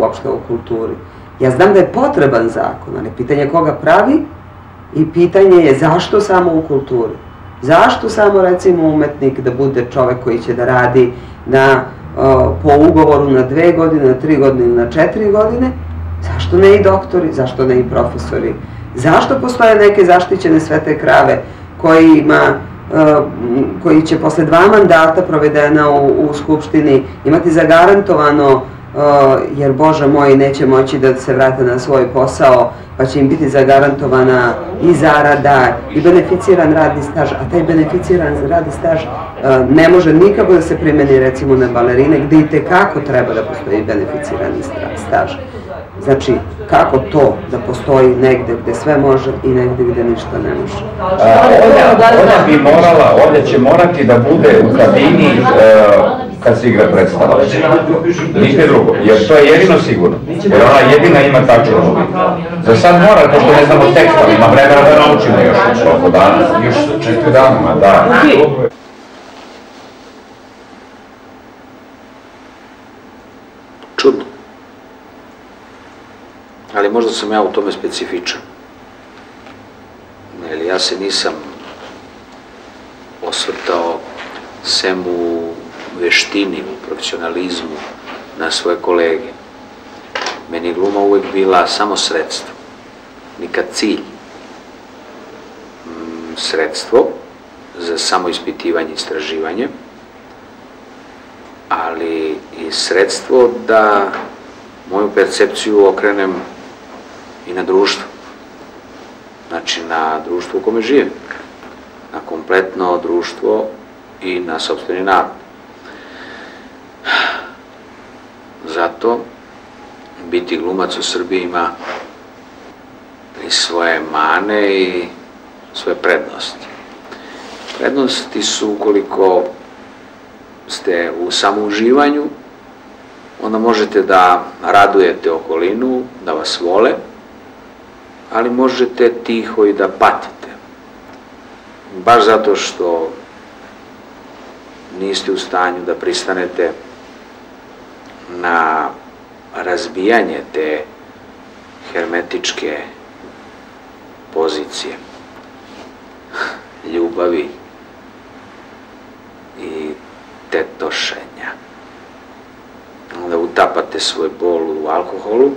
uopšte o kulturi. Ja znam da je potreban zakon, ali pitanje koga pravi i pitanje je zašto samo u kulturi. Zašto samo recimo umetnik da bude čovek koji će da radi na, po ugovoru na dve godine, na tri godine ili na četiri godine? Zašto ne i doktori, zašto ne i profesori? Zašto postoje neke zaštićene svete krave kojima koji će posle dva mandata provedena u, u Skupštini imati zagarantovano jer Bože moj neće moći da se vrate na svoj posao pa će im biti zagarantovana i zarada i beneficiran radni staž, a taj beneficiran radni staž ne može nikako da se primeni recimo na balerine gde i tekako treba da postoji beneficirani staž. Znači, kako to da postoji negde gde sve može i negde gde ništa ne može? A, ona, ona bi morala, ovdje će morati da bude u kabini uh, kad se igra predstava. Nikde drugo, jer to je jedino sigurno. Jer ona jedina ima tačno. Za sad mora, to što ne znamo tekst, ali ima vremena da naučimo još toliko dana. Još četiri dana, da. Čudno. Ali možda sam ja u tome specifičan. Jer ja se nisam osvrtao sem u veštini, u profesionalizmu na svoje kolege. Meni je gluma uvek bila samo sredstvo, nikad cilj. Mm, sredstvo za samo ispitivanje i istraživanje, ali i sredstvo da moju percepciju okrenem i na društvo. Znači na društvo u kome živim, na kompletno društvo i na sobstveni narod. Zato biti glumac u Srbiji ima i svoje mane i svoje prednosti. Prednosti su ukoliko ste u samouživanju, onda možete da radujete okolinu, da vas vole, ali možete tiho i da patite. Baš zato što niste u stanju da pristanete na razbijanje te hermetičke pozicije ljubavi i tetošenja. Onda utapate svoj bol u alkoholu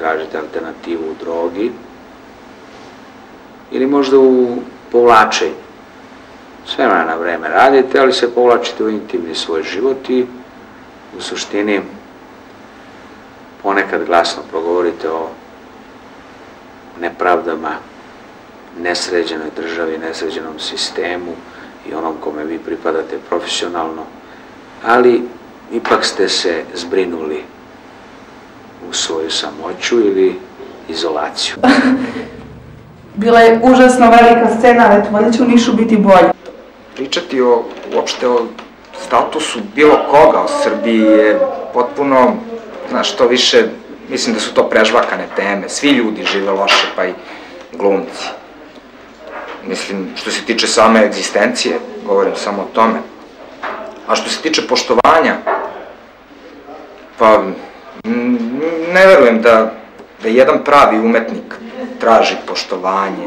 tražite alternativu u drogi ili možda u povlačenju. Sve na vreme radite, ali se povlačite u intimni svoj život i u suštini ponekad glasno progovorite o nepravdama, nesređenoj državi, nesređenom sistemu i onom kome vi pripadate profesionalno, ali ipak ste se zbrinuli u svoju samoću ili izolaciju. Bila je užasno velika scena, ali eto, valjda će u Nišu biti bolje. Pričati o, uopšte o statusu bilo koga u Srbiji je potpuno, znaš, to više, mislim da su to prežvakane teme. Svi ljudi žive loše, pa i glumci. Mislim, što se tiče same egzistencije, govorim samo o tome. A što se tiče poštovanja, pa ne verujem da, da jedan pravi umetnik traži poštovanje.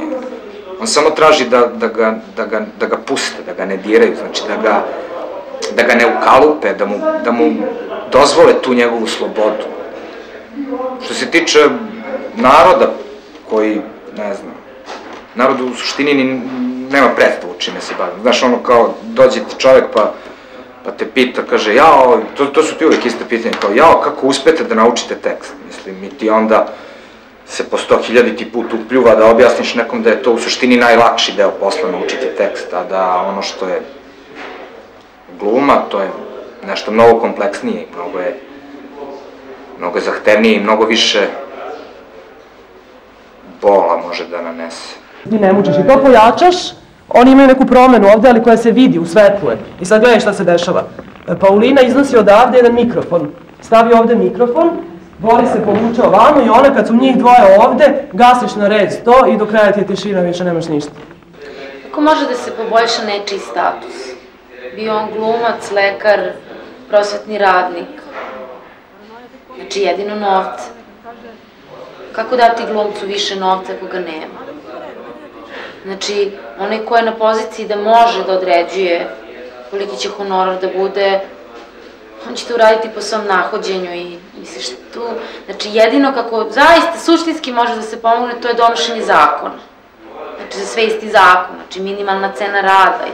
On samo traži da, da, ga, da, ga, da ga puste, da ga ne diraju, znači da ga, da ga ne ukalupe, da mu, da mu dozvole tu njegovu slobodu. Što se tiče naroda koji, ne znam, narod u suštini ni, nema predstavu čime se bavim. Znaš, ono kao, dođe ti čovek pa, pa te pita, kaže, jao, to, to su ti uvek iste pitanje, kao, jao, kako uspete da naučite tekst? Mislim, i ti onda se po sto hiljaditi put upljuva da objasniš nekom da je to u suštini najlakši deo posla naučiti tekst, a da ono što je gluma, to je nešto mnogo kompleksnije, mnogo je mnogo je zahtevnije i mnogo više bola može da nanese. Ti ne mučiš i to pojačaš, oni imaju neku promenu ovde, ali koja se vidi u svetlu je. I sad gledaj šta se dešava. Paulina iznosi odavde jedan mikrofon. Stavi ovde mikrofon, Bori se povuče ovamo i ona kad su njih dvoje ovde, gasiš na red to i do kraja ti je tišina, više nemaš ništa. Kako može da se poboljša nečiji status? Bio on glumac, lekar, prosvetni radnik. Znači jedino novca. Kako dati glumcu više novca ako ga nema? Znači, onaj ko je na poziciji da može da određuje koliki će honorar da bude, on će to uraditi po svom nahođenju i misliš tu, znači jedino kako zaista suštinski može da se pomogne to je donošenje zakona. Znači za sve isti zakon, znači minimalna cena rada